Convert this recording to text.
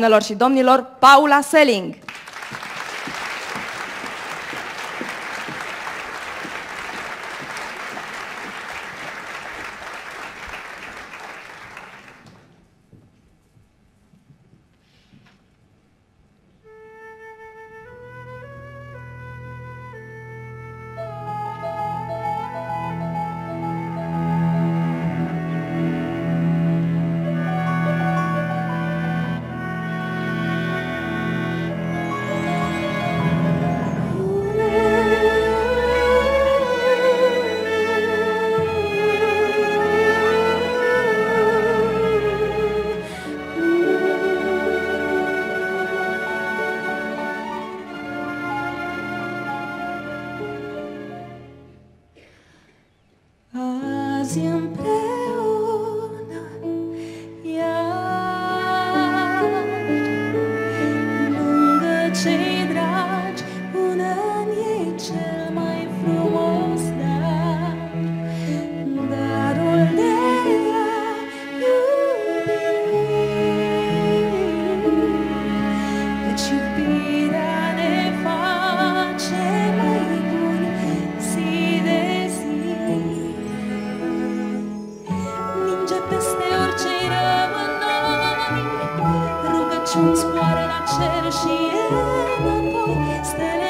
doamnelor și domnilor, Paula Selling. siempre. Lasciami smuore la cera sciena poi stelle